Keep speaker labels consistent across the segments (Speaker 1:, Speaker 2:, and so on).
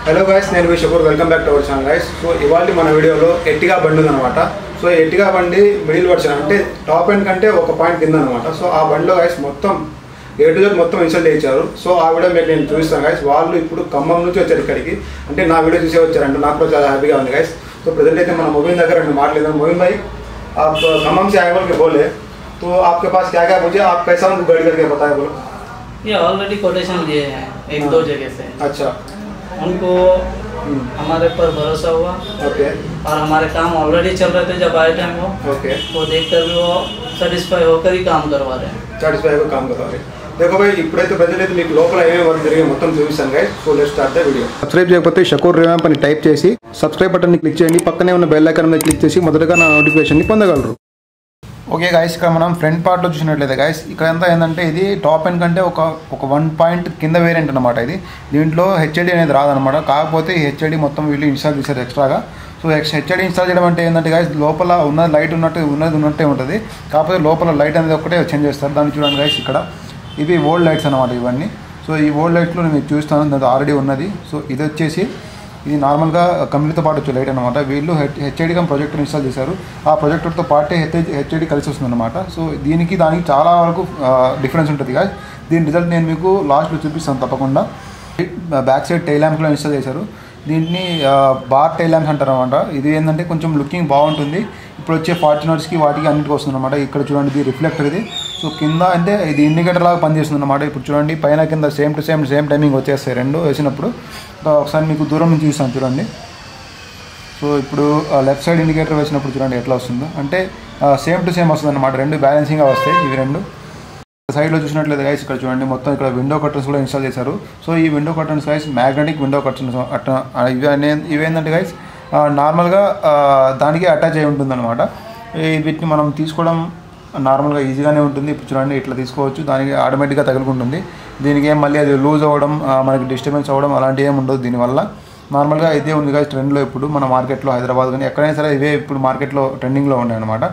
Speaker 1: Hello guys నేను మీ Shakoor welcome back to our channel guys so ఇవాళ మన వీడియోలో ఎట్టిగా బండి ఉందన్నమాట సో ఎట్టిగా బండి మిడిల్ వర్షన్ అంటే టాప్ ఎండ్ కంటే ఒక పాయింట్ కింద అనమాట సో ఆ బండిలో గైస్ మొత్తం ఏ టు జెడ్ మొత్తం ఇన్స్టాల్ చేయించారు సో ఆ వీడియో మీకు నేను చూపిస్తాను గైస్ వాళ్ళు ఇప్పుడు ఖమ్మం నుంచి వచ్చారు ఇక్కడికి అంటే నా వీడియో చూసే వచ్చారంటే నాకు కూడా చాలా హ్యాపీగా ఉంది గైస్ సో ప్రజెంట్ అయితే మన మొబైల్ దగ్గర రెండు మాట్లాడదాం మొబైల్ भाई आप खम्मम से आए बोल के बोले तो आपके पास क्या क्या पूछे आप कैसा उनको गाइड करके बताए बोलो
Speaker 2: ये ऑलरेडी कोटेशन लिए हैं एक दो जगह से
Speaker 1: अच्छा
Speaker 2: उनको
Speaker 1: हम्म,
Speaker 2: हमारे पर भरोसा हुआ
Speaker 1: ओके
Speaker 2: और हमारे काम ऑलरेडी चल रहे थे जब आए टाइम वो
Speaker 1: ओके
Speaker 2: वो देख कर भी वो सेटिस्फाई होकर ही काम करवा रहे हैं
Speaker 1: సాటిస్ఫై అయ్యే కామ్ కదా देखो भाई ఇప్పుడైతే ప్రజెంట్ అయితే మీకు లోపల ఏమేమి వర్క్ జరిగి మొత్తం చూపిస్తాను guys so let start the video subscribe చేయకపోతే షకూర్ రివాంప్ అని టైప్ చేసి సబ్స్క్రైబ్ బటన్ క్లిక్ చేయండి పక్కనే ఉన్న బెల్ ఐకాన్ మీద క్లిక్ చేసి మొదటగా నా నోటిఫికేషన్ ని పొందగలరు ఓకే గాయస్ ఇక్కడ మనం ఫ్రంట్ పార్ట్లో చూసినట్లయితే గాయస్ ఇక్కడ ఎంత ఏంటంటే ఇది టాప్ ఎండ్ కంటే ఒక ఒక వన్ పాయింట్ కింద వేరియంట్ అనమాట ఇది. దీంట్లో హెచ్ఐడి అనేది రాదనమాట కాకపోతే ఈ హెచ్ఐడి మొత్తం వీళ్ళు ఇన్స్టాల్ చేశారు ఎక్స్ట్రాగా సో ఎక్స్ హెచ్ఐడి ఇన్స్టాల్ చేయడం అంటే ఏంటంటే గాయస్ లోపల ఉన్న లైట్ ఉన్నట్టు ఉన్నది ఉన్నట్టే ఉంటుంది. కాకపోతే లోపల లైట్ అనేది ఒకటే చేంజ్ చేస్తారు. దాన్ని చూడండి గాయస్ ఇక్కడ. ఇవి ఓల్డ్ లైట్స్ అనమాట ఇవన్నీ. సో ఈ ఓల్డ్ లైట్స్లో నేను చూస్తాను దాంట్లో ఆల్రెడీ ఉన్నది. సో ఇది వచ్చేసి ఇది నార్మల్గా కంపెనీతో పాటు వచ్చే లైట్ అనమాట వీళ్ళు H HID cum projector install చేశారు. ఆ ప్రొజెక్టర్తో పాటే హెచ్ హెచ్ఐడి కలిసి వస్తుంది అనమాట సో దీనికి దానికి చాలా వరకు డిఫరెన్స్ ఉంటుంది కదా దీని రిజల్ట్ నేను మీకు లాస్ట్లో చూపిస్తాను తప్పకుండా. బ్యాక్ సైడ్ టైల్ ల్యాంప్లో ఇన్స్టాల్ చేశారు. దీన్ని బార్ టైల్ ల్యాంప్స్ అంటారు అనమాట ఇది ఏంటంటే కొంచెం లుకింగ్ బాగుంటుంది. ఇప్పుడు వచ్చే ఫార్చునర్స్కి వాటికి అన్నిటికి వస్తుంది అనమాట ఇక్కడ చూడండి ఇది రిఫ్లెక్టర్ ఇది. సో కింద అంటే ఇది ఇండికేటర్ లాగా పనిచేస్తుంది అనమాట ఇప్పుడు చూడండి పైన కింద same to same same timing వచ్చేస్తాయి రెండు వేసినప్పుడు. ఒకసారి మీకు దూరం నుంచి చూస్తాను చూడండి. సో ఇప్పుడు లెఫ్ట్ సైడ్ ఇండికేటర్ వేసినప్పుడు చూడండి ఎట్లా వస్తుందో. అంటే సేమ్ టు సేమ్ వస్తుంది అనమాట రెండు బ్యాలెన్సింగ్గా వస్తాయి ఇవి రెండు. సైడ్లో చూసినట్లయితే గైస్ ఇక్కడ చూడండి మొత్తం ఇక్కడ విండో కర్టన్స్ కూడా ఇన్స్టాల్ చేశారు. సో ఈ window curtains guys magnetic window curtains అట్లా ఇవి అనే- ఇవేంటంటే గైస్ నార్మల్గా దానికి అటాచ్ అయి ఉంటుంది అనమాట వీటిని మనం తీసుకోవడం నార్మల్గా ఈజీగానే ఉంటుంది. ఇప్పుడు చూడండి ఇట్లా తీసుకోవచ్చు. దానికి ఆటోమేటిక్గా తగులుకుంటుంది. దీనికి ఏం మళ్ళీ అది లూజ్ అవ్వడం మనకి డిస్టర్బెన్స్ అవ్వడం అలాంటివి ఏం ఉండదు దీనివల్ల. నార్మల్గా ఇదే ఉంది కదా ట్రెండ్లో ఇప్పుడు మన మార్కెట్లో హైదరాబాద్ కానీ ఎక్కడైనా సరే ఇవే ఇప్పుడు మార్కెట్లో ట్రెండింగ్లో ఉన్నాయి అనమాట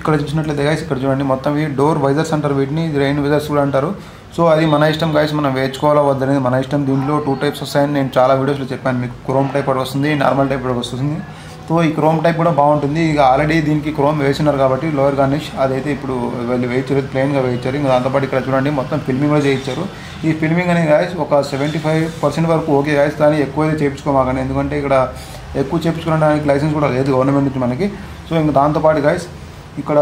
Speaker 1: ఇక్కడ చూసినట్లయితే గాయస్ ఇక్కడ చూడండి మొత్తం ఇవి డోర్ వైజర్స్ అంటారు వీటిని రెయిన్ రైన్ వైజర్స్ కూడా అంటారు. సో అది మన ఇష్టం గాయస్ మనం వేసుకోవాలో వద్దనేది మన ఇష్టం. దీంట్లో టూ టైప్స్ వస్తాయని నేను చాలా వీడియోస్లో చెప్పాను. మీకు క్రోమ్ టైప్ ఒకటి వస్తుంది నార్మల్ టైప్ ఒకటి వస్తుంది. సో ఈ క్రోమ్ టైప్ కూడా బాగుంటుంది. ఇక ఆల్రెడీ దీనికి క్రోమ్ వేసినారు కాబట్టి లోయర్ గార్నిష్ అదైతే ఇప్పుడు వీళ్ళు వేయించారు ప్లెయిన్గా వేయించారు. ఇంకా దాంతోపాటు ఇక్కడ చూడండి మొత్తం ఫిల్మింగ్ కూడా చేయించారు. ఈ ఫిల్మింగ్ అనేది గాయస్ ఒక సెవెంటీ ఫైవ్ పర్సెంట్ వరకు ఓకే గాయస్ కానీ ఎక్కువ అయితే చేయించుకోమాకండి. ఎందుకంటే ఇక్కడ ఎక్కువ చేయించుకోవడానికి లైసెన్స్ కూడా లేదు గవర్నమెంట్ నుంచి మనకి. సో ఇంకా దాంతోపాటు గాయస్ ఇక్కడ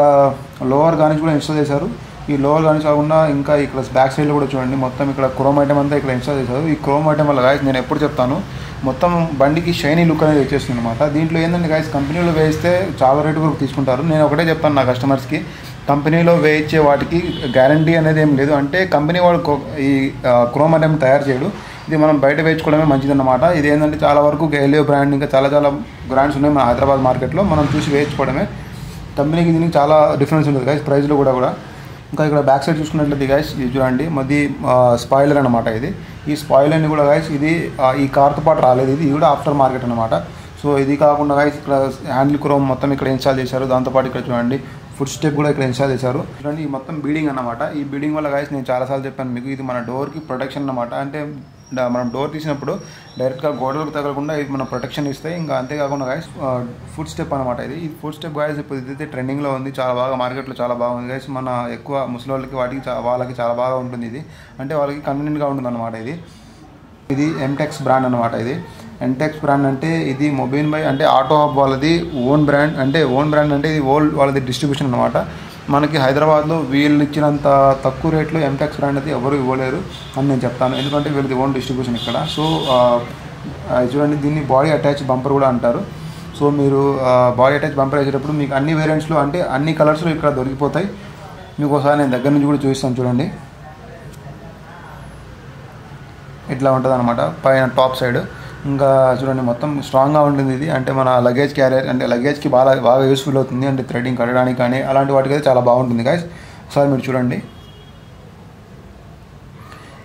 Speaker 1: లోవర్ గార్నిష్ కూడా ఇన్స్టాల్ చేశారు. ఈ లోవర్ గార్నిష్ కాకుండా ఇంకా ఇక్కడ బ్యాక్ సైడ్లో కూడా చూడండి. మొత్తం ఇక్కడ క్రోమ్ ఐటమ్ అంతా ఇక్కడ ఇన్స్టాల్ చేశారు. ఈ క్రోమ్ ఐటమ్ వల్ల గాయస్ నేను ఎప్పుడు చెప్తాను మొత్తం బండికి షైనీ లుక్ అనేది వచ్చేస్తుంది అనమాట దీంట్లో ఏంటంటే గాయస్ కంపెనీలో వేస్తే చాలా రేటు వరకు తీసుకుంటారు. నేను ఒకటే చెప్తాను నా కస్టమర్స్కి కంపెనీలో వేయించే వాటికి గ్యారంటీ అనేది ఏం లేదు. అంటే కంపెనీ వాడు ఈ క్రోమ్ ఐటమ్ తయారు చేయడు. ఇది మనం బయట వేయించుకోవడమే మంచిదన్నమాట. ఇది ఏంటంటే చాలా వరకు గెలియో బ్రాండ్ ఇంకా చాలా చాలా బ్రాండ్స్ ఉన్నాయి మన హైదరాబాద్ మార్కెట్లో మనం చూసి వేయించుకోవడమే. కంపెనీకి దీనికి చాలా డిఫరెన్స్ ఉంటుంది గైస్ ప్రైస్లో కూడా కూడా. ఇంకా ఇక్కడ బ్యాక్ సైడ్ చూసుకున్నట్లయితే గాయస్ ఇది చూడండి మది స్పాయిలర్ అనమాట ఇది. ఈ స్పాయిలర్ని కూడా గాయస్ ఇది ఈ కార్తో పాటు రాలేదు. ఇది కూడా ఆఫ్టర్ మార్కెట్ అనమాట సో ఇది కాకుండా గైస్ ఇక్కడ హ్యాండిల్ క్రోమ్ మొత్తం ఇక్కడ ఇన్స్టాల్ చేశారు. దాంతోపాటు ఇక్కడ చూడండి ఫుడ్ స్టెప్ కూడా ఇక్కడ ఇన్స్టాల్ చేశారు. చూడండి ఈ మొత్తం బీడింగ్ అన్నమాట. ఈ బీడింగ్ వల్ల గాయస్ నేను చాలాసార్లు చెప్పాను మీకు ఇది మన డోర్కి ప్రొటెక్షన్ అన్నమాట. అంటే మనం డోర్ తీసినప్పుడు డైరెక్ట్గా గోడలకు తగలకుండా ఇది మన ప్రొటెక్షన్ ఇస్తాయి ఇంకా అంతేకాకుండా గాయస్ ఫుడ్ స్టెప్ అనమాట ఇది. ఈ ఫుడ్ స్టెప్ గాయస్ ఇప్పుడు ఇదైతే ట్రెండింగ్లో ఉంది చాలా బాగా మార్కెట్లో చాలా బాగుంది. గాయస్ మన ఎక్కువ ముసలి వాళ్ళకి వాటికి వాళ్ళకి చాలా బాగా ఉంటుంది ఇది. అంటే వాళ్ళకి కన్వీనియంట్గా ఉంటుంది అనమాట ఇది. ఇది ఎంటెక్స్ బ్రాండ్ అనమాట ఇది. ఎంటెక్స్ బ్రాండ్ అంటే ఇది మొబైల్ బై అంటే ఆటో హబ్ వాళ్ళది ఓన్ బ్రాండ్ అంటే ఓన్ బ్రాండ్ అంటే ఇది ఓల్డ్ వాళ్ళది డిస్ట్రిబ్యూషన్ అనమాట మనకి హైదరాబాద్లో వీళ్ళు ఇచ్చినంత తక్కువ రేట్లో ఎంటెక్స్ బ్రాండ్ అయితే ఎవరు ఇవ్వలేరు అని నేను చెప్తాను. ఎందుకంటే వీళ్ళది ఓన్ డిస్ట్రిబ్యూషన్ ఇక్కడ. సో చూడండి దీన్ని బాడీ అటాచ్ బంపర్ కూడా అంటారు. సో మీరు బాడీ అటాచ్ బంపర్ వేసేటప్పుడు మీకు అన్ని వేరియంట్స్లో అంటే అన్ని కలర్స్లో ఇక్కడ దొరికిపోతాయి. మీకు ఒకసారి నేను దగ్గర నుంచి కూడా చూపిస్తాను చూడండి. ఇట్లా ఉంటుంది అనమాట పైన టాప్ సైడ్. ఇంకా చూడండి మొత్తం స్ట్రాంగ్గా ఉంటుంది ఇది. అంటే మన లగేజ్ క్యారియర్ అంటే లగేజ్కి బాగా బాగా యూస్ఫుల్ అవుతుంది. అంటే థ్రెడింగ్ కట్టడానికి కానీ అలాంటి వాటికి అయితే చాలా బాగుంటుంది గాయస్ ఒకసారి మీరు చూడండి.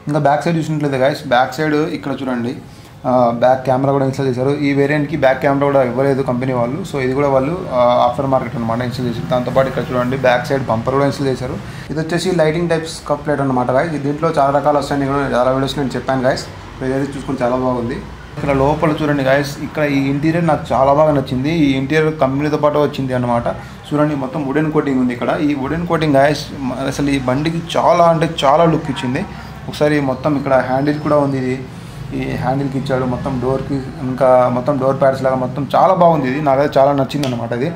Speaker 1: ఇంకా బ్యాక్ సైడ్ చూసినట్లయితే గాయస్ బ్యాక్ సైడ్ ఇక్కడ చూడండి. బ్యాక్ కెమెరా కూడా ఇన్స్టాల్ చేశారు. ఈ వేరియంట్కి బ్యాక్ కెమెరా కూడా ఇవ్వలేదు కంపెనీ వాళ్ళు. సో ఇది కూడా వాళ్ళు ఆఫ్టర్ మార్కెట్ అనమాట ఇన్స్టాల్ చేశారు. దాంతోపాటు ఇక్కడ చూడండి బ్యాక్ సైడ్ బంపర్ కూడా ఇన్స్టాల్ చేశారు. ఇది వచ్చేసి లైటింగ్ టైప్స్ కప్ ప్లేట్ అనమాట గాయస్ దీంట్లో చాలా రకాలు వస్తాయని కూడా చాలా వీడియోస్ నేను చెప్పాను గాయస్ ఇదైతే చూసుకుని చాలా బాగుంది. ఇక్కడ లోపల చూడండి గాయస్ ఇక్కడ ఈ ఇంటీరియర్ నాకు చాలా బాగా నచ్చింది. ఈ ఇంటీరియర్ కంపెనీతో పాటు వచ్చింది అనమాట చూడండి మొత్తం వుడెన్ కోటింగ్ ఉంది ఇక్కడ. ఈ వుడెన్ కోటింగ్ గాయస్ అసలు ఈ బండికి చాలా అంటే చాలా లుక్ ఇచ్చింది. ఒకసారి మొత్తం ఇక్కడ హ్యాండిల్ కూడా ఉంది ఇది. ఈ హ్యాండిల్కి ఇచ్చాడు మొత్తం డోర్కి ఇంకా మొత్తం డోర్ ప్యాడ్స్ లాగా మొత్తం చాలా బాగుంది ఇది. నాకైతే చాలా నచ్చింది అనమాట ఇది.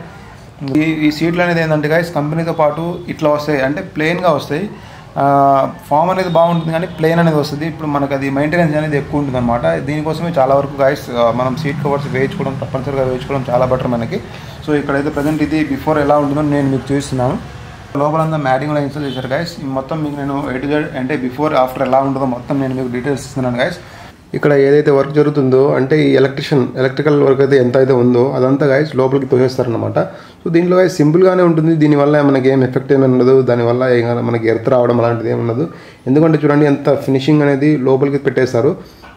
Speaker 1: ఈ ఈ సీట్లు అనేది ఏంటంటే గాయస్ కంపెనీతో పాటు ఇట్లా వస్తాయి. అంటే ప్లెయిన్గా వస్తాయి. ఫామ్ అనేది బాగుంటుంది కానీ ప్లేన్ అనేది వస్తుంది. ఇప్పుడు మనకు అది మెయింటెనెన్స్ అనేది ఎక్కువ ఉంటుంది అనమాట దీనికోసమే చాలా వరకు గాయస్ మనం సీట్ కవర్స్ వేయించుకోవడం తప్పనిసరిగా వేయించుకోవడం చాలా బెటర్ మనకి. సో ఇక్కడైతే ప్రజెంట్ ఇది బిఫోర్ ఎలా ఉంటుందో నేను మీకు చూస్తున్నాను లోపలంతా మ్యాటింగ్లో ఇన్స్టాల్ చేశారు గైస్ మొత్తం మీకు నేను ఎయిట్ అంటే బిఫోర్ ఆఫ్టర్ ఎలా ఉంటుందో మొత్తం నేను మీకు డీటెయిల్స్ ఇస్తున్నాను గైస్
Speaker 3: ఇక్కడ ఏదైతే వర్క్ జరుగుతుందో అంటే ఈ ఎలక్ట్రిషియన్ ఎలక్ట్రికల్ వర్క్ అయితే ఎంత అయితే ఉందో అదంతా గాయస్ లోపలికి తోసేస్తారనమాట సో దీంట్లో గాయ సింపుల్గానే ఉంటుంది. దీనివల్ల మనకి ఏం ఎఫెక్ట్ ఏమి ఉండదు. దానివల్ల ఏం మనకి ఎర్త్ రావడం అలాంటిది ఏమి ఉండదు. ఎందుకంటే చూడండి ఎంత ఫినిషింగ్ అనేది లోపలికి పెట్టేస్తారు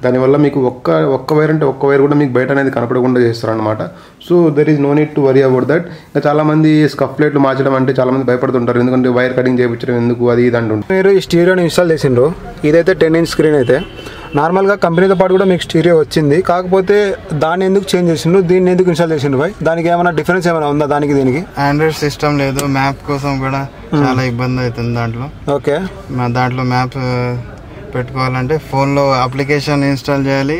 Speaker 3: దానివల్ల మీకు ఒక్క ఒక్క వైర్ అంటే ఒక్క వైర్ కూడా మీకు బయట అనేది కనపడకుండా చేస్తారనమాట so there is no need to worry about that ఇంకా చాలా మంది స్కఫ్ ప్లేట్లు మార్చడం అంటే చాలా మంది భయపడుతుంటారు. ఎందుకంటే వైర్ కటింగ్ చేయించడం ఎందుకు? అది ఇది అంటుంటారు.
Speaker 1: మీరు ఈ స్టీరియోని ఇన్స్టాల్ చేసిండ్రు. ఇదైతే టెన్ ఇంచ్ స్క్రీన్ అయితే. నార్మల్గా కంపెనీతో పాటు కూడా మీకు స్టీరియో వచ్చింది. కాకపోతే దాన్ని ఎందుకు చేంజ్ చేసిండ్రు? దీన్ని ఎందుకు ఇన్స్టాల్ చేసిండ్రు భాయ్? దానికి ఏమైనా డిఫరెన్స్ ఏమైనా ఉందా దానికి దీనికి?
Speaker 4: ఆండ్రాయిడ్ సిస్టమ్ లేదు. మ్యాప్ కోసం కూడా చాలా ఇబ్బంది అవుతుంది దాంట్లో.
Speaker 1: ఓకే.
Speaker 4: దాంట్లో మ్యాప్ పెట్టుకోవాలంటే ఫోన్లో అప్లికేషన్ ఇన్స్టాల్ చేయాలి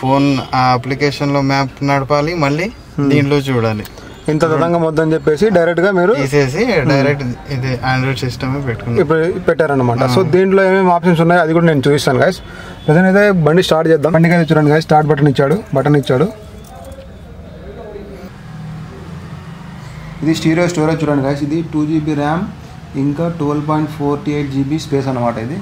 Speaker 4: ఫోన్ ఆ అప్లికేషన్లో మ్యాప్ నడపాలి. మళ్ళీ దీంట్లో చూడాలి.
Speaker 1: ఇంత తదంగా వద్దని చెప్పేసి డైరెక్ట్గా మీరు
Speaker 4: తీసేసి డైరెక్ట్ ఇది ఆండ్రాయిడ్ సిస్టమ్
Speaker 1: ఇప్పుడు పెట్టారనమాట సో దీంట్లో ఏమేమి ఆప్షన్స్ ఉన్నాయో అది కూడా నేను చూపిస్తాను గాయస్ ప్రజెంట్ అయితే బండి స్టార్ట్ చేద్దాం. బండికి అయితే చూడండి గాయస్ స్టార్ట్ బటన్ ఇచ్చాడు బటన్ ఇచ్చాడు. ఇది స్టీరియో స్టోరేజ్ చూడండి గాయస్ ఇది టూ జీబీ ర్యామ్ ఇంకా twelve point forty eight GB space అనమాట ఇది.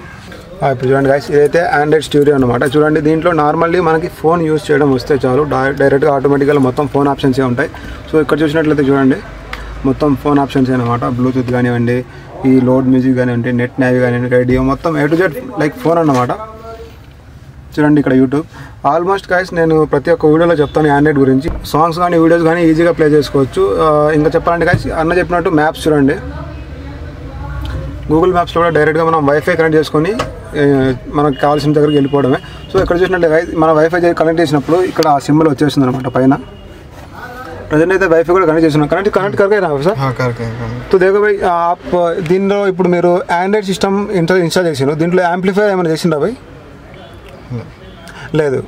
Speaker 1: ఇప్పుడు చూడండి గాయస్ ఇదైతే ఆండ్రాయిడ్ స్టూడియో అనమాట చూడండి దీంట్లో నార్మల్లీ మనకి ఫోన్ యూస్ చేయడం వస్తే చాలు. డైరెక్ట్గా ఆటోమేటిక్గా మొత్తం ఫోన్ ఆప్షన్సే ఉంటాయి. సో ఇక్కడ చూసినట్లయితే చూడండి మొత్తం ఫోన్ ఆప్షన్స్ అనమాట బ్లూటూత్ కానివ్వండి ఈ లోడ్ మ్యూజిక్ కానివ్వండి నెట్ నావి కానివ్వండి రేడియో మొత్తం A to Z like phone అన్నమాట. చూడండి ఇక్కడ యూట్యూబ్ ఆల్మోస్ట్ గైస్ నేను ప్రతి ఒక్క వీడియోలో చెప్తాను ఆండ్రాయిడ్ గురించి. సాంగ్స్ కానీ వీడియోస్ కానీ ఈజీగా ప్లే చేసుకోవచ్చు. ఇంకా చెప్పాలంటే గైస్ అన్న చెప్పినట్టు మ్యాప్స్ చూడండి. గూగుల్ మ్యాప్స్లో కూడా డైరెక్ట్గా మనం వైఫై కనెక్ట్ చేసుకొని మనకు కావాల్సిన దగ్గరికి వెళ్ళిపోవడమే. సో ఇక్కడ చూసినట్లయితే మన వైఫై కనెక్ట్ చేసినప్పుడు ఇక్కడ ఆ సింబల్ వచ్చేసింది అనమాట పైన. ప్రజెంట్ అయితే వైఫై కూడా కనెక్ట్ చేస్తున్నాం. కనెక్ట్ కనెక్ట్ కరకైనా సార్ సో దేగబాయ్ యాప్ దీనిలో ఇప్పుడు మీరు ఆండ్రాయిడ్ సిస్టమ్ ఇంటర్ ఇన్స్టాల్ చేసినారు దీంట్లో యాంప్లిఫైర్ ఏమైనా చేసిందా బాయ్ లేదు.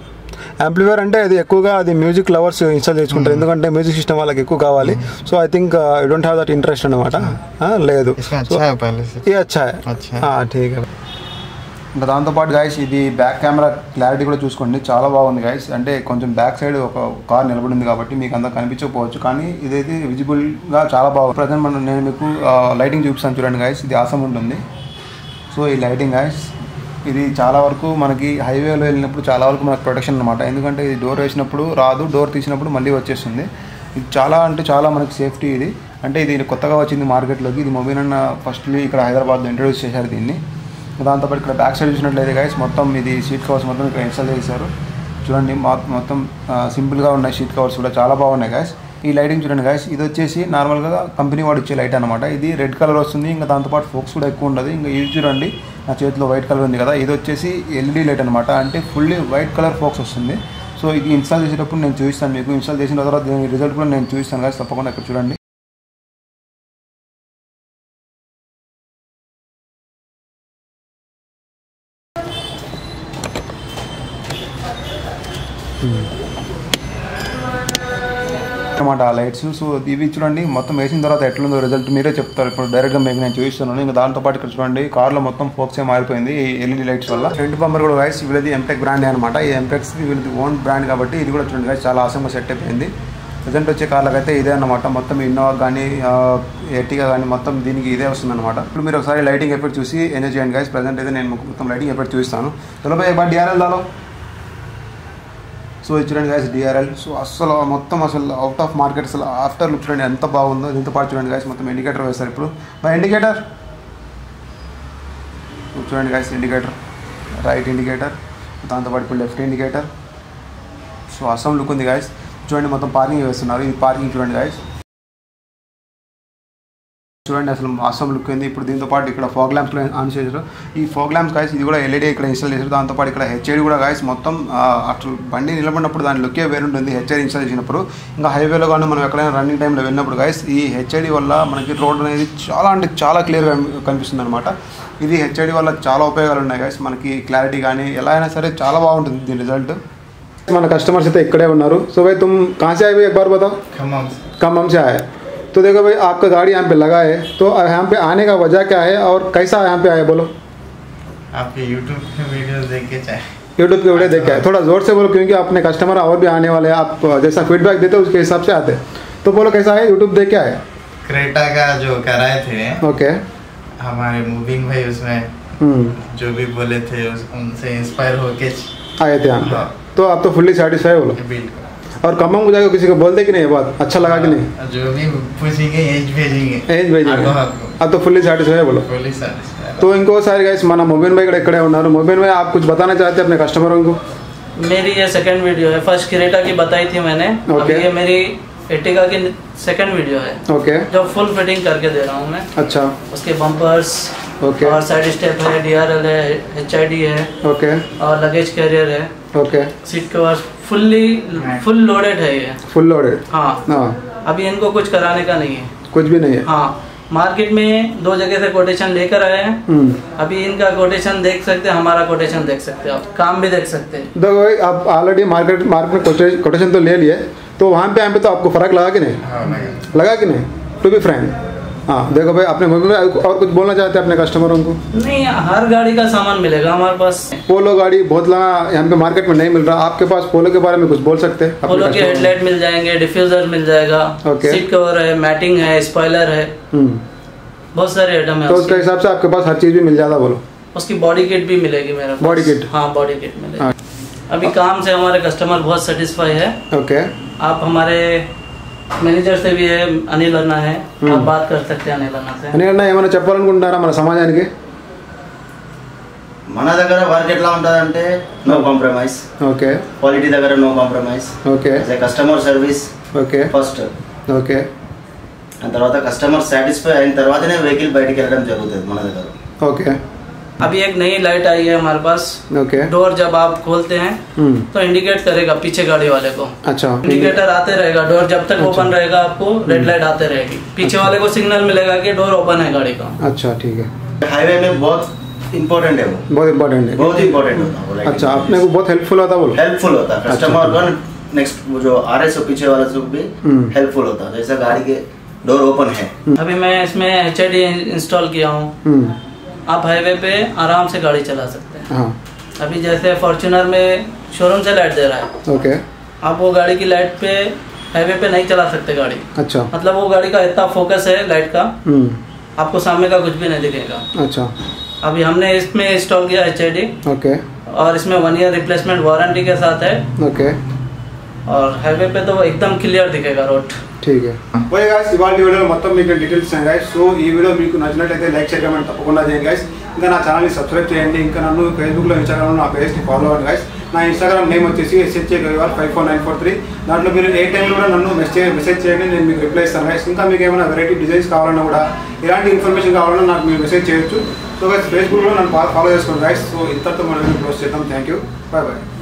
Speaker 1: యాంప్లిఫైర్ అంటే అది ఎక్కువగా అది మ్యూజిక్ లవర్స్ ఇన్స్టాల్ చేసుకుంటారు. ఎందుకంటే మ్యూజిక్ సిస్టమ్ వాళ్ళకి ఎక్కువ కావాలి. So I think I don't have that interest అనమాట లేదు. అచ్చా ఠీక్ ఇంకా దాంతోపాటు గాయస్ ఇది బ్యాక్ కెమెరా క్లారిటీ కూడా చూసుకోండి. చాలా బాగుంది గాయస్ అంటే కొంచెం బ్యాక్ సైడ్ ఒక కార్ నిలబడింది కాబట్టి మీకు అంతా కనిపించకపోవచ్చు. కానీ ఇదైతే విజిబుల్గా చాలా బాగుంది. ప్రజెంట్ మనం నేను మీకు లైటింగ్ చూపిస్తాను చూడండి గాయస్ ఇది ఆసం ఉంటుంది. సో ఈ లైటింగ్ గాయస్ ఇది చాలా వరకు మనకి హైవేలో వెళ్ళినప్పుడు చాలా వరకు మనకు ప్రొటెక్షన్ అనమాట ఎందుకంటే ఇది డోర్ వేసినప్పుడు రాదు డోర్ తీసినప్పుడు మళ్ళీ వచ్చేస్తుంది. ఇది చాలా అంటే చాలా మనకి సేఫ్టీ ఇది. అంటే ఇది కొత్తగా వచ్చింది మార్కెట్లోకి ఇది మొబైల్ అన్న ఫస్ట్లీ ఇక్కడ హైదరాబాద్లో ఇంట్రొడ్యూస్ చేశారు దీన్ని. దాంతోపాటు ఇక్కడ బ్యాక్ సైడ్ చూసినట్లయితే గైస్ మొత్తం ఇది షీట్ కవర్స్ మొత్తం ఇక్కడ ఇన్స్టాల్ చేశారు. చూడండి మా- మొత్తం సింపుల్గా ఉన్నాయి షీట్ కవర్స్ కూడా చాలా బాగున్నాయి గాయస్ ఈ లైటింగ్ చూడండి గాయస్ ఇది వచ్చేసి నార్మల్గా కంపెనీ వాడు ఇచ్చే లైట్ అనమాట ఇది రెడ్ కలర్ వస్తుంది ఇంకా దాంతోపాటు ఫోక్స్ కూడా ఎక్కువ ఉండదు. ఇంకా ఇది చూడండి నా చేతిలో వైట్ కలర్ ఉంది కదా ఇది వచ్చేసి ఎల్ఈడి లైట్ అనమాట అంటే ఫుల్లీ వైట్ కలర్ ఫోక్స్ వస్తుంది. సో ఇది ఇన్స్టాల్ చేసేటప్పుడు నేను చూపిస్తాను మీకు. ఇన్స్టాల్ చేసిన తర్వాత దీని రిజల్ట్ కూడా నేను చూపిస్తాను గాయస్ తప్పకుండా ఇక్కడ చూడండి. బెడ్స్ సో ఇవి చూడండి మొత్తం వేసిన తర్వాత ఎట్లుందో రిజల్ట్ మీరే చెప్తారు. ఇప్పుడు డైరెక్ట్గా మీకు నేను చూపిస్తున్నాను. ఇంకా దాంతో పాటు ఇక్కడ చూడండి కార్లో మొత్తం ఫోక్స్ ఏ మారిపోయింది ఈ ఎల్ఈడి లైట్స్ వల్ల. ఫ్రంట్ బంపర్ కూడా వైస్ వీళ్ళది ఎంటెక్ బ్రాండ్ అనమాట ఈ ఎంటెక్స్ వీళ్ళది ఓన్ బ్రాండ్ కాబట్టి ఇది కూడా చూడండి చాలా ఆసంగా సెట్ అయిపోయింది. ప్రజెంట్ వచ్చే కార్లకు అయితే ఇదే అనమాట మొత్తం ఇన్నోవా కానీ ఎర్టిగా కానీ మొత్తం దీనికి ఇదే వస్తుంది అనమాట ఇప్పుడు మీరు ఒకసారి లైటింగ్ ఎఫెక్ట్ చూసి ఎంజాయ్ చేయండి గైస్ ప్రజెంట్ అయితే నేను మొత్తం లైటింగ్ ఎఫెక్ట్ చూస్తాను చలో భాయ్ డిఆర్ఎల్ దాలో? సో ఇది చూడండి గైస్ డిఆర్ఎల్ సో అసలు మొత్తం అసలు అవుట్ ఆఫ్ మార్కెట్ అసలు ఆఫ్టర్ లుక్ చూడండి ఎంత బాగుందో దీంతో పాటు చూడండి గైస్ మొత్తం ఇండికేటర్ వేస్తారు ఇప్పుడు. బై ఇండికేటర్ చూడండి గైస్ ఇండికేటర్ రైట్ ఇండికేటర్ దాంతోపాటు ఇప్పుడు లెఫ్ట్ ఇండికేటర్ సో అసలు లుక్ ఉంది గైస్ చూడండి మొత్తం పార్కింగ్ వేస్తున్నారు ఇది పార్కింగ్ చూడండి గైస్ చూడండి అసలు మాసం లుక్ అయింది ఇప్పుడు దీంతో పాటు ఇక్కడ ఫోగ్ ల్యాంప్స్ ఆన్ చేశారు. ఈ ఫోగ్ ల్యాంప్స్ గాయస్ ఇది కూడా ఎల్ఈడి ఇక్కడ ఇన్స్టాల్ చేశారు. దాంతోపాటు ఇక్కడ హెచ్ఐడి కూడా గాయస్ మొత్తం అసలు బండి నిలబడినప్పుడు దాని లుక్కే వేరుంటుంది. హెచ్ఐడి ఇన్స్టాల్ చేసినప్పుడు. ఇంకా హైవేలో కానీ మనం ఎక్కడైనా రన్నింగ్ టైంలో వెళ్ళినప్పుడు గాయస్ ఈ హెచ్ఐడి వల్ల మనకి రోడ్ అనేది చాలా అంటే చాలా క్లియర్గా కనిపిస్తుంది అనమాట ఇది హెచ్ఐడి వల్ల చాలా ఉపయోగాలు ఉన్నాయి గాయస్ మనకి క్లారిటీ కానీ ఎలా అయినా సరే చాలా బాగుంటుంది దీని రిజల్ట్ మన కస్టమర్స్ అయితే ఇక్కడే ఉన్నారు. సో వై తుమ్ కాసే అయిపోయి ఎక్
Speaker 4: బార్
Speaker 1: బతావ్ ఖమ్మం. ఖమ్మం तो देखो भाई आपका गाड़ी यहाँ पे लगा है तो यहाँ पे आने का वजह क्या है और कैसा यहाँ पे आए बोलो।
Speaker 4: आपके यूट्यूब पे वीडियो देख के चाहे।
Speaker 1: यूट्यूब के वीडियो देख के आए। थोड़ा ज़ोर से बोलो क्योंकि अपने कस्टमर और भी आने वाले हैं आप जैसा फीडबैक देते हो उसके हिसाब से आते तो बोलो कैसा है? यूट्यूब देख के आए।
Speaker 4: क्रेटा का जो कराए थे
Speaker 1: ओके
Speaker 4: हमारे मूविंग भाई उसमें
Speaker 1: हम्म,
Speaker 4: जो भी बोले थे उनसे इंस्पायर होके
Speaker 1: आए थे यहाँ
Speaker 4: हाँ।
Speaker 1: तो आप तो फुल्ली सेटिस्फाई बोलो।
Speaker 4: बिल्ड
Speaker 1: और खम्मम को जाकर किसी को बोलते कि नहीं ये बात अच्छा लगा कि नहीं
Speaker 4: जो भी पूछेंगे एज भेजेंगे
Speaker 1: ఏజ్ भेजेंगे
Speaker 4: आगो आगो
Speaker 1: अब तो फुल्ली सेटिस्फाई बोलो
Speaker 4: फुली satisfied.
Speaker 1: तो ఇంకోసారి గైస్ మన మొబైల్ भाई ఇక్కడ ఇక్కడే ఉన్నారు మొబైల్ भाई आप कुछ बताना चाहते हैं अपने कस्टमरों को
Speaker 2: मेरी ये सेकंड वीडियो है फर्स्ट क्रेटा की बताई थी मैंने अब
Speaker 1: Okay.
Speaker 2: ये मेरी एटिका की सेकंड वीडियो है
Speaker 1: ओके
Speaker 2: जो फुल फिटिंग करके दे रहा हूँ मैं
Speaker 1: अच्छा
Speaker 2: उसके बम्पर्स
Speaker 1: ओके
Speaker 2: और साइड स्टेप है डीआरएल है एच है
Speaker 1: ओके
Speaker 2: और लगेज कैरियर है
Speaker 1: okay
Speaker 2: seat covers fully full loaded है ये।
Speaker 1: फुल लोडेड
Speaker 2: हाँ।
Speaker 1: हाँ।
Speaker 2: अभी इनको कुछ कराने का नहीं है।
Speaker 1: कुछ भी नहीं है?
Speaker 2: हाँ। मार्केट में दो जगह से कोटेशन लेकर आए हैं।
Speaker 1: हम्म।
Speaker 2: अभी इनका कोटेशन देख सकते हैं हमारा कोटेशन देख सकते हैं। आप काम भी देख सकते हैं।
Speaker 1: देखो भाई आप ऑलरेडी मार्केट मार्केट में कोटेशन तो ले लिए तो वहाँ पे यहाँ पे तो आपको फ़र्क लगा कि नहीं?
Speaker 4: हाँ
Speaker 1: लगा कि नहीं? टू बी फ्रेंड हाँ देखो भाई मोबाइल और कुछ बोलना चाहते हैं अपने कस्टमरों को?
Speaker 2: नहीं हर गाड़ी का सामान मिलेगा हमारे पास।
Speaker 1: पोलो गाड़ी बहुत लगा यहाँ पे मार्केट में नहीं मिल रहा। आपके पास पोलो के बारे में कुछ बोल सकते हैं
Speaker 2: पोलो के हेडलाइट मिल जाएँगे डिफ्यूजर मिल जाएगा
Speaker 1: Okay.
Speaker 2: सीट कवर है मैटिंग है स्पॉइलर है।
Speaker 1: हम्म।
Speaker 2: बहुत सारे आइटम है
Speaker 1: तो
Speaker 2: उसके।
Speaker 1: हिसाब से आपके पास हर चीज़ भी मिल जाता बोलो।
Speaker 2: उसकी बॉडी किट भी मिलेगी मेरा
Speaker 1: बॉडी किट
Speaker 2: हाँ बॉडी किट मिलेगी।
Speaker 1: हाँ।
Speaker 2: अभी काम से हमारे कस्टमर बहुत सेटिस्फाई है।
Speaker 1: ओके
Speaker 2: आप हमारे मैनेजर से भी है अनिल अन्ना है
Speaker 1: हम्म।
Speaker 2: आप बात कर सकते हैं अनिल अन्ना से
Speaker 1: అని అన్న ఏమైనా చెప్పాలనుకుంటున్నారా మన సమాజానికి
Speaker 5: మన దగ్గర వర్క్ ఎట్లా ఉంటుంది అంటే నో కాంప్రమైజ్
Speaker 1: ఓకే
Speaker 5: క్వాలిటీ దగ్గర no compromise
Speaker 1: okay
Speaker 5: customer service
Speaker 1: okay
Speaker 5: first
Speaker 1: okay
Speaker 5: ఆ తర్వాత కస్టమర్ సాటిస్ఫై అయిన తర్వాతనే వెహికల్ బయటికి వెళ్ళడం జరుగుతుంది మన దగ్గర
Speaker 1: ఓకే
Speaker 2: अभी एक नई लाइट आई है हमारे पास।
Speaker 1: ఓకే
Speaker 2: डोर जब आप खोलते हैं
Speaker 1: हम्म,
Speaker 2: तो इंडिकेट करेगा पीछे गाड़ी वाले को।
Speaker 1: अच्छा।
Speaker 2: इंडिकेटर आते रहेगा डोर जब तक ओपन रहेगा आपको रेड लाइट आते रहेगी। पीछे वाले को सिग्नल मिलेगा कि डोर ओपन है गाड़ी का।
Speaker 1: अच्छा ठीक है।
Speaker 5: हाईवे में बहुत इम्पोर्टेंट है वो।
Speaker 1: बहुत इम्पोर्टेंट है।
Speaker 5: बहुत इम्पोर्टेंट होता है
Speaker 1: अच्छा अपने को बहुत हेल्पफुल होता बोलो।
Speaker 5: हेल्पफुल होता है।
Speaker 1: अच्छा।
Speaker 5: कस्टमर नेक्स्ट वो जो आ रहे पीछे वाला सब भी
Speaker 1: हम्म।
Speaker 5: हेल्पफुल होता है। जैसा गाड़ी के डोर ओपन है।
Speaker 2: अभी मैं इसमें एच इंस्टॉल किया हूँ।
Speaker 1: हम्म,
Speaker 2: आप हाईवे पे आराम से गाड़ी चला सकते हैं।
Speaker 1: हाँ।
Speaker 2: अभी जैसे फॉर्च्यूनर में शोरूम से लाइट दे रहा है।
Speaker 1: ओके।
Speaker 2: आप वो गाड़ी की लाइट पे हाईवे पे नहीं चला सकते गाड़ी।
Speaker 1: अच्छा।
Speaker 2: मतलब वो गाड़ी का इतना फोकस है लाइट का
Speaker 1: हम्म,
Speaker 2: आपको सामने का कुछ भी नहीं दिखेगा।
Speaker 1: अच्छा।
Speaker 2: अभी हमने इसमें इंस्टॉल किया एच
Speaker 1: ओके।
Speaker 2: और इसमें वन ईयर रिप्लेसमेंट वारंटी के साथ है।
Speaker 1: ఓకే
Speaker 2: और हाईवे पे तो एकदम क्लियर दिखेगा रोड
Speaker 1: ठीक है ఓకే గాయస్ ఇవాళ వీడియోలో మొత్తం మీకు డీటెయిల్స్ ఇస్తాను గాయస్ సో ఈ వీడియో మీకు నచ్చినట్లయితే లైక్ షేర్ కమెంట్ తప్పకుండా చేయండి గాయస్ ఇంకా నా ఛానల్ని సబ్స్క్రైబ్ చేయండి ఇంకా నన్ను ఫేస్బుక్లో ఇన్స్టాగ్రామ్లో నా పేజ్ని ఫాలో అవ్వండి గాయస్ నా ఇన్స్టాగ్రామ్ నేమ్ వచ్చేసి SHA గవివాల్ five four nine four three దాంట్లో మీరు ఏ టైంలో కూడా నన్ను మెసేజ్ మెసేజ్ చేయండి నేను మీకు రిప్లై ఇస్తాను గాయస్ ఇంకా మీకు ఏమైనా వెరైటీ డిజైన్స్ కావాలన్నా కూడా ఇలాంటి ఇన్ఫర్మేషన్ కావాలన్నా నాకు మీరు మెసేజ్ చేయొచ్చు సో గైస్ ఫేస్బుక్లో నన్ను ఫాలో చేసుకోండి గాయస్ సో ఇంతటితో మనం క్లోజ్ చేద్దాం థ్యాంక్ యూ బాయ్ బాయ్